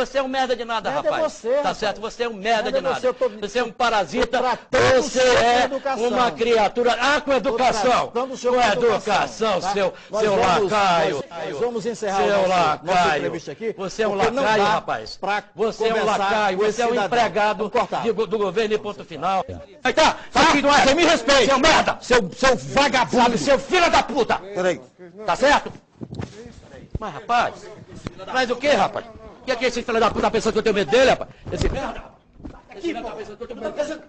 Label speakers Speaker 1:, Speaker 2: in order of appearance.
Speaker 1: Você é um merda de nada,
Speaker 2: Merda é
Speaker 1: rapaz.
Speaker 2: você,
Speaker 1: tá
Speaker 2: rapaz.
Speaker 1: certo? Você é um merda
Speaker 2: Merda
Speaker 1: de
Speaker 2: é
Speaker 1: nada.
Speaker 2: você, tô-
Speaker 1: Você é um parasita. Você é uma criatura. Ah, com educação. Com
Speaker 2: com
Speaker 1: educação,
Speaker 2: educação, tá?
Speaker 1: seu,
Speaker 2: Nós
Speaker 1: seu
Speaker 2: vamos-
Speaker 1: lacaio.
Speaker 2: nós- nós vamos encerrar
Speaker 1: seu
Speaker 2: o nosso-
Speaker 1: lacaio.
Speaker 2: entrevista aqui,
Speaker 1: Você é um lacaio, rapaz. Você é um lacaio. Você
Speaker 2: esse
Speaker 1: é um empregado de- do governo e ponto final. Aí tá, tá é? Você me respeita. Seu merda.
Speaker 2: Seu, seu vagabundo.
Speaker 1: Sabe, seu filho da puta.
Speaker 2: Peraí.
Speaker 1: Tá certo? Mas, rapaz, mas o que, rapaz? Que é que esse filho da puta tá pensando que eu tenho medo dele, rapaz? Esse merda? Esse merda tá que eu tenho medo dele?